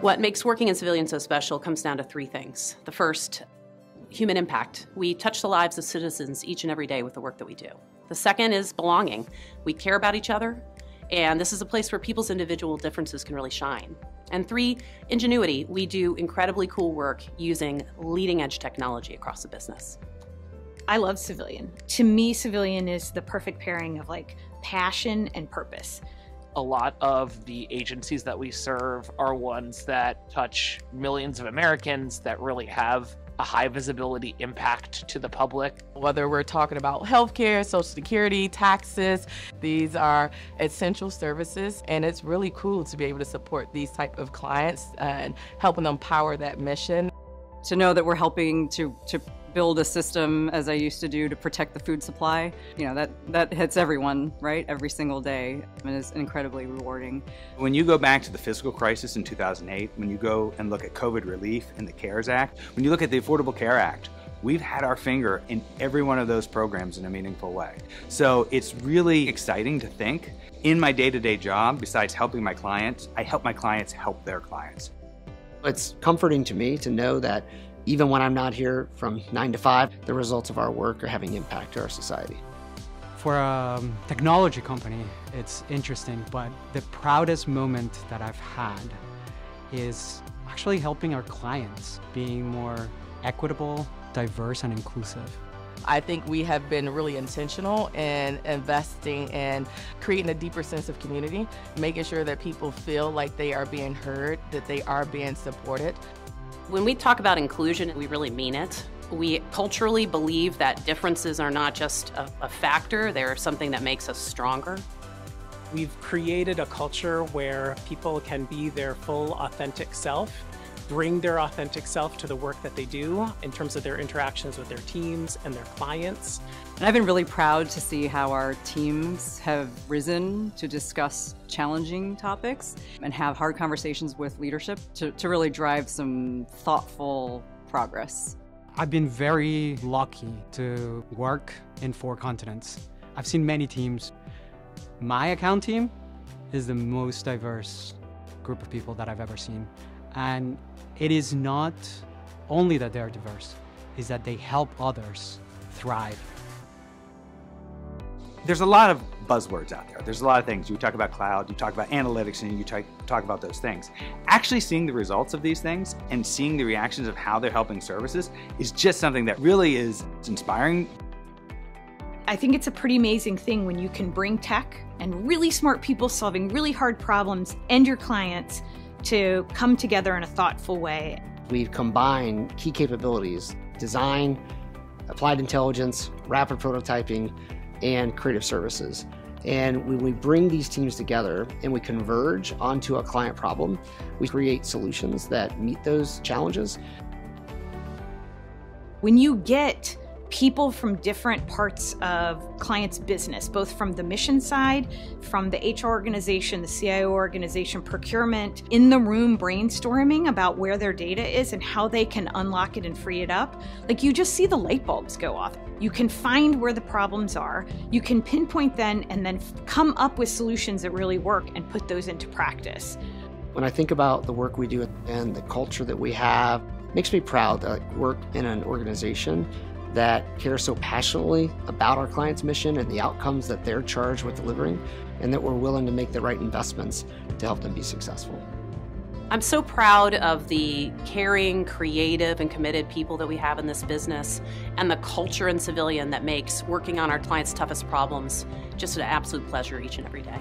What makes working in civilian so special comes down to three things. The first, human impact. We touch the lives of citizens each and every day with the work that we do. The second is belonging. We care about each other, and this is a place where people's individual differences can really shine. And three, ingenuity. We do incredibly cool work using leading edge technology across the business. I love civilian. To me, civilian is the perfect pairing of like passion and purpose. A lot of the agencies that we serve are ones that touch millions of Americans that really have a high visibility impact to the public. Whether we're talking about healthcare, social security, taxes, these are essential services and it's really cool to be able to support these type of clients and helping them power that mission. To know that we're helping to, to build a system as I used to do to protect the food supply. You know, that, that hits everyone, right? Every single day and is incredibly rewarding. When you go back to the fiscal crisis in 2008, when you go and look at COVID relief and the CARES Act, when you look at the Affordable Care Act, we've had our finger in every one of those programs in a meaningful way. So it's really exciting to think in my day-to-day -day job, besides helping my clients, I help my clients help their clients. It's comforting to me to know that even when I'm not here from 9 to 5, the results of our work are having impact to our society. For a um, technology company, it's interesting, but the proudest moment that I've had is actually helping our clients being more equitable, diverse, and inclusive. I think we have been really intentional in investing in creating a deeper sense of community, making sure that people feel like they are being heard, that they are being supported. When we talk about inclusion, we really mean it. We culturally believe that differences are not just a, a factor, they're something that makes us stronger. We've created a culture where people can be their full authentic self bring their authentic self to the work that they do in terms of their interactions with their teams and their clients. And I've been really proud to see how our teams have risen to discuss challenging topics and have hard conversations with leadership to, to really drive some thoughtful progress. I've been very lucky to work in four continents. I've seen many teams. My account team is the most diverse group of people that I've ever seen. And it is not only that they're diverse, is that they help others thrive. There's a lot of buzzwords out there. There's a lot of things. You talk about cloud, you talk about analytics, and you talk, talk about those things. Actually seeing the results of these things and seeing the reactions of how they're helping services is just something that really is inspiring. I think it's a pretty amazing thing when you can bring tech and really smart people solving really hard problems and your clients to come together in a thoughtful way. We've combined key capabilities, design, applied intelligence, rapid prototyping, and creative services. And when we bring these teams together and we converge onto a client problem, we create solutions that meet those challenges. When you get people from different parts of clients' business, both from the mission side, from the HR organization, the CIO organization, procurement, in the room brainstorming about where their data is and how they can unlock it and free it up. Like you just see the light bulbs go off. You can find where the problems are, you can pinpoint them, and then come up with solutions that really work and put those into practice. When I think about the work we do and the culture that we have, makes me proud to work in an organization that care so passionately about our client's mission and the outcomes that they're charged with delivering, and that we're willing to make the right investments to help them be successful. I'm so proud of the caring, creative, and committed people that we have in this business and the culture and civilian that makes working on our clients' toughest problems just an absolute pleasure each and every day.